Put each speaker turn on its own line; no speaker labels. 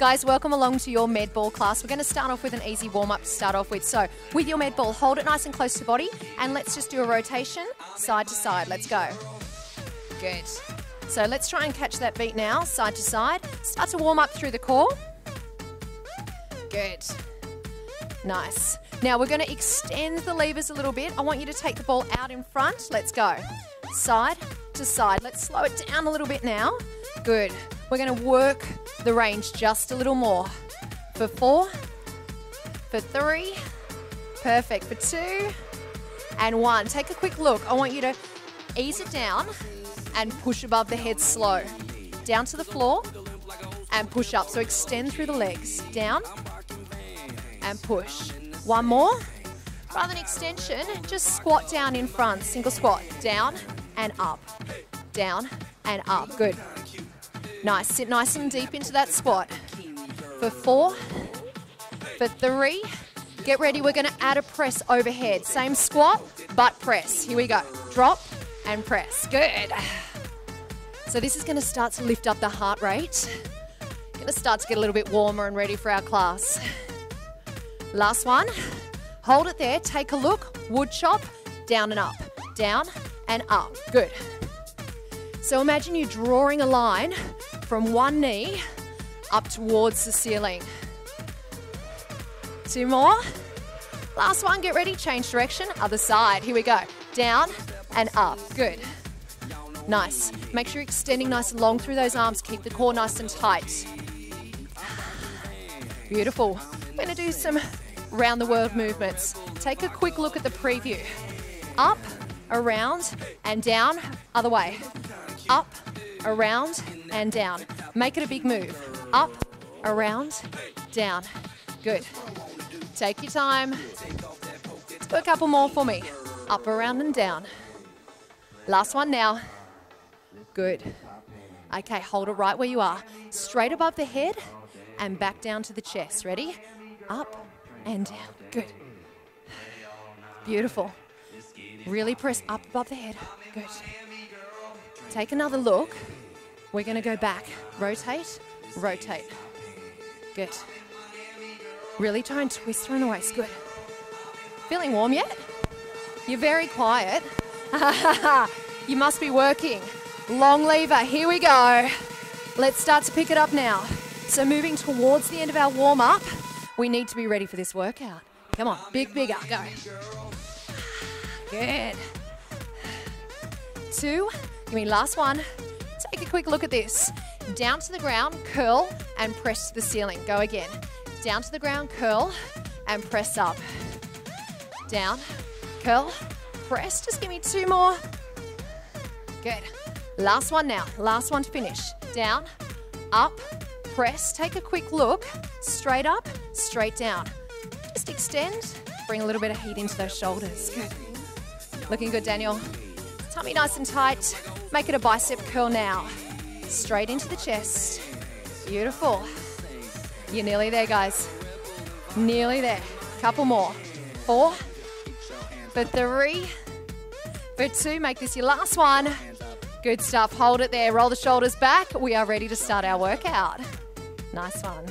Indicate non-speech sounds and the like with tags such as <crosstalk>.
Guys, welcome along to your med ball class. We're going to start off with an easy warm up to start off with. So, with your med ball, hold it nice and close to body, and let's just do a rotation side to side. Let's go. Good. So, let's try and catch that beat now, side to side. Start to warm up through the core. Good. Nice. Now, we're going to extend the levers a little bit. I want you to take the ball out in front. Let's go. Side to side. Let's slow it down a little bit now. Good. We're going to work the range just a little more. For four, for three, perfect. For two, and one. Take a quick look. I want you to ease it down and push above the head slow. Down to the floor and push up. So extend through the legs. Down and push. One more. Rather than extension, just squat down in front. Single squat. Down and up. Down and up. Good. Nice. Sit nice and deep into that squat. For four, for three, get ready. We're going to add a press overhead. Same squat, but press. Here we go. Drop and press. Good. So this is going to start to lift up the heart rate. Going to start to get a little bit warmer and ready for our class. Last one. Hold it there. Take a look. Wood chop. Down and up. Down and up. Good. So imagine you drawing a line from one knee up towards the ceiling. Two more. Last one, get ready, change direction, other side. Here we go. Down and up. Good. Nice. Make sure you're extending nice and long through those arms. Keep the core nice and tight. Beautiful. We're going to do some round the world movements. Take a quick look at the preview. Up, around, and down, other way. Up, around, and down. Make it a big move. Up, around, down. Good. Take your time. Do a couple more for me. Up, around, and down. Last one now. Good. Okay, hold it right where you are. Straight above the head and back down to the chest. Ready? Up and down. Good. Beautiful. Really press up above the head. Good. Take another look. We're going to go back. Rotate, rotate. Good. Really try and twist around the waist. Good. Feeling warm yet? You're very quiet. <laughs> you must be working. Long lever. Here we go. Let's start to pick it up now. So moving towards the end of our warm up, we need to be ready for this workout. Come on, big, bigger. Go. Good. Two. Give me last one. Take a quick look at this. Down to the ground, curl, and press to the ceiling. Go again. Down to the ground, curl, and press up. Down, curl, press. Just give me two more. Good. Last one now. Last one to finish. Down, up, press. Take a quick look. Straight up, straight down. Just extend. Bring a little bit of heat into those shoulders. Good. Looking good, Daniel. Tummy nice and tight. Make it a bicep curl now. Straight into the chest. Beautiful. You're nearly there, guys. Nearly there. Couple more. Four. For three. For two. Make this your last one. Good stuff. Hold it there. Roll the shoulders back. We are ready to start our workout. Nice one.